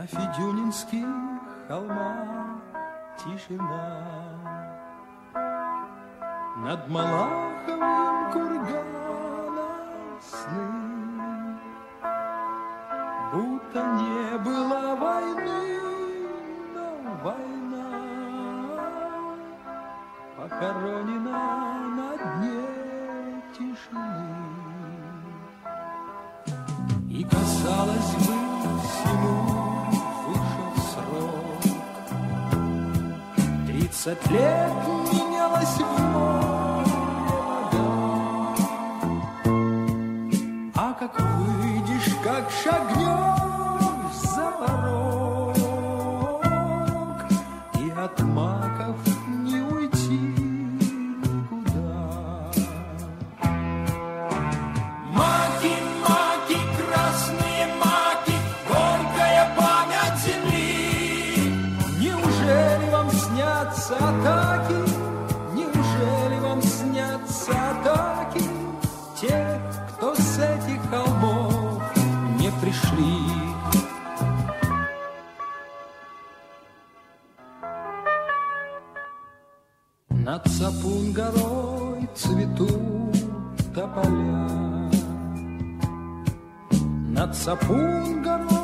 На Федюнинских холмах тишина. Над Малаховым курганом сны. Будто не было войны, но война Похоронена на дне тишины. И казалось Тридцать лет менялось в море вода А как выйдешь, как шагнешь за порог И от атаки? Неужели вам снятся атаки? Те, кто с этих холмов не пришли. Над Сапун горой цветут тополя. Над Сапун горой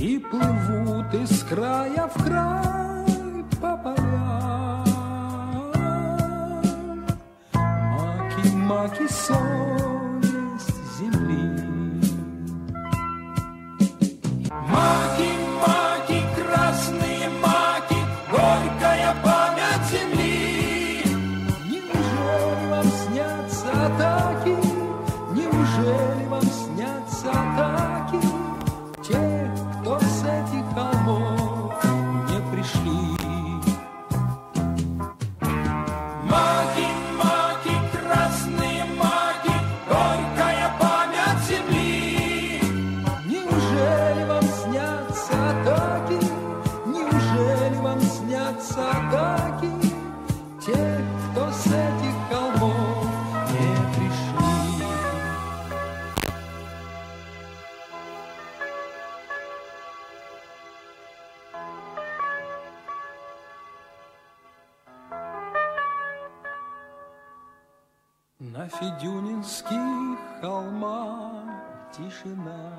И плывут из края в край по полям. Маки, маки, совесть земли. Маки, маки, красные маки, горькая память земли. Неужели вам снятся атаки? Неужели На Федюнинских холмах тишина.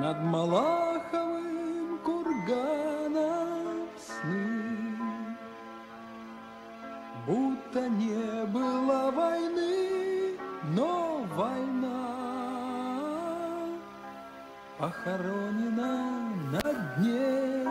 Над Малаховым курганом сны. Будто не было войны, но война Похоронена на дне